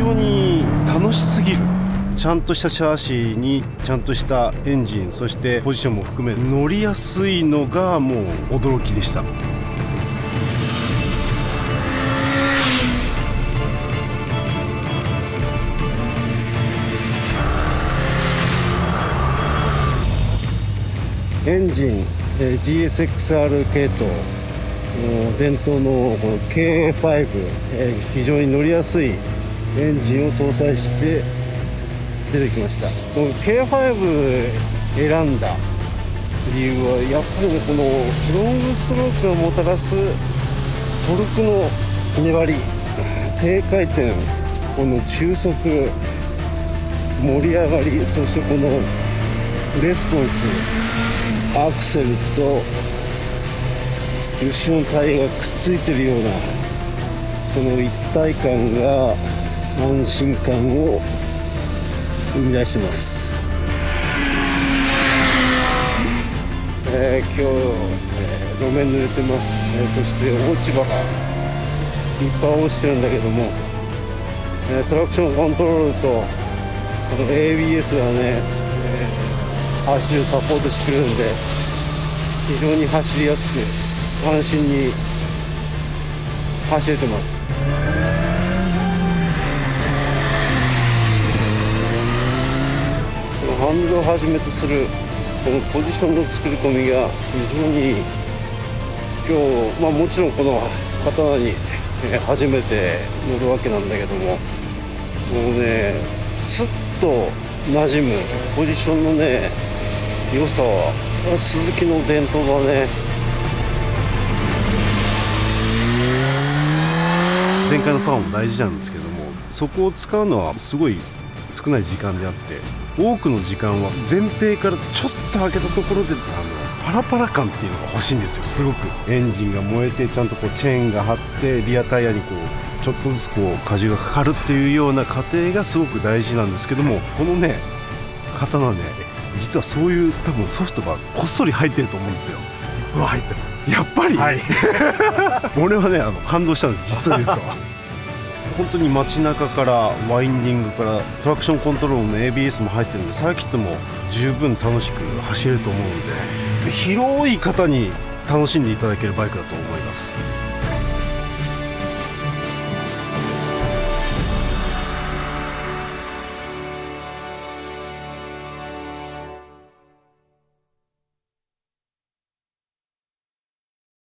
常に楽しすぎる。ちゃんとしたシャーシにちゃんとしたエンジンそしてポジションも含め乗りやすいのがもう驚きでした。エンジン、GSXR 系統伝統のこの K5、非常に乗りやすいエンジンを搭載して出てきました。この K5 選んだ理由はやっぱりねこのロングストロークがもたらすトルクの粘り低回転この中速盛り上がりそしてこのレスポンスアクセルと後ろのタイヤがくっついてるようなこの一体感が安心感を生み出してます、えー今日、えー路面濡れてます、えーそして落ち葉がいっぱい落ちてるんだけども、えトラクションコントロールとこの ABS がね、え走りをサポートしてくれるんで非常に走りやすく安心に走れてます。このハンドをはじめとするこのポジションの作り込みが非常に今日、まあ、もちろんこの刀に初めて乗るわけなんだけどももうねスッと馴染むポジションのね良さは鈴木の伝統だね。前回のパンも大事なんですけどもそこを使うのはすごい少ない時間であって多くの時間は前平からちょっと開けたところであのパラパラ感っていうのが欲しいんですよすごく。エンジンが燃えてちゃんとこうチェーンが張ってリアタイヤにこうちょっとずつこう荷重がかかるっていうような過程がすごく大事なんですけどもこのね刀ね実はそういう多分ソフトがこっそり入ってると思うんですよ。実は入ってます。やっぱり、はい。俺はねあの感動したんです実を言うと本当に街中からワインディングからトラクションコントロールの ABS も入ってるんでサーキットも十分楽しく走れると思うので広い方に楽しんでいただけるバイクだと思います。